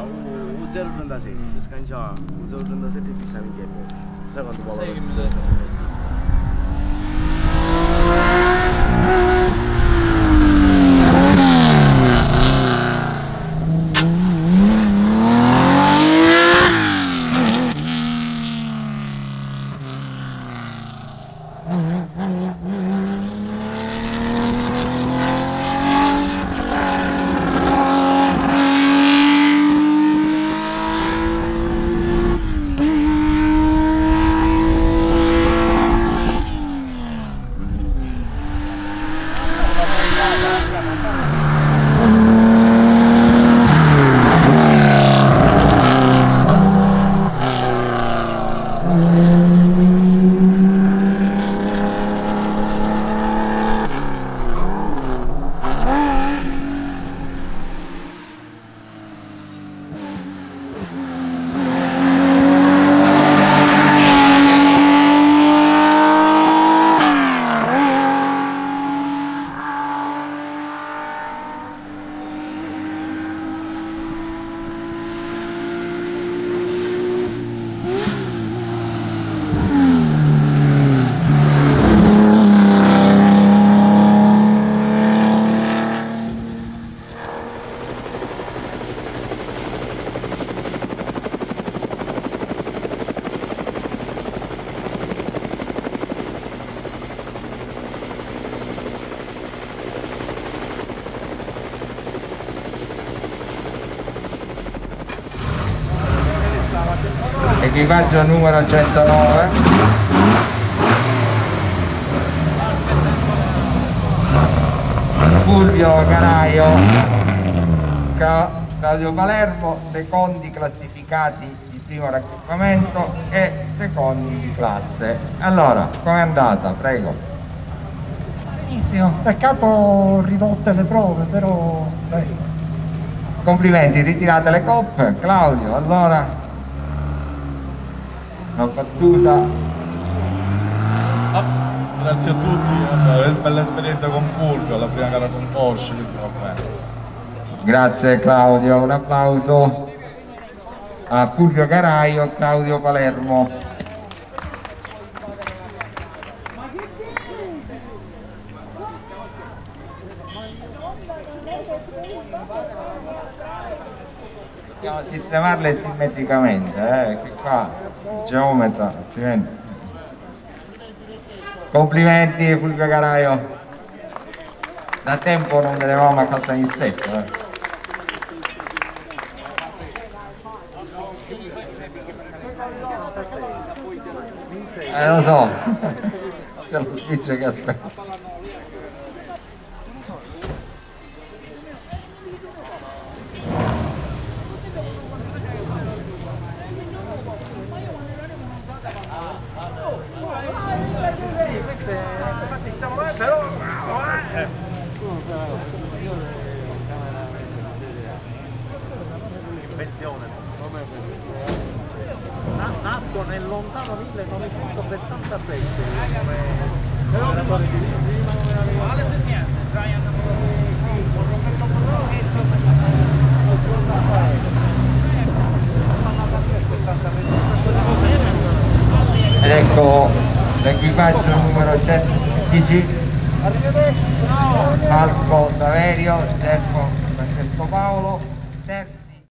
उठ्दा उसहरू उठुदा equipaggio numero 109 Fulvio Caraio Ca- Claudio Palermo secondi classificati di primo raggruppamento e secondi di classe. Allora com'è andata? prego. Benissimo, peccato ridotte le prove, però dai. complimenti ritirate le coppe. Claudio allora una battuta Grazie a tutti, vabbè, bella esperienza con Fulvio, la prima gara con Porsche, quindi va bene. Grazie Claudio, un applauso a Fulvio Caraio e Claudio Palermo. Dobbiamo sistemarle simmetricamente, eh, che qua geometra, altrimenti. Complimenti Fulvio Caraio. Da tempo non vedevamo a Caltanissetta. Eh. Eh lo so, c'è lo sfizio che aspetta. Bravo! Invenzione. Na- nasco nel lontano 1977 come operatore di prima non era con Roberto Borrochetto il giorno Ed ecco l'equipaggio numero 110 Arrivederci! Falco Saverio, Sergio Francesco Paolo, terzo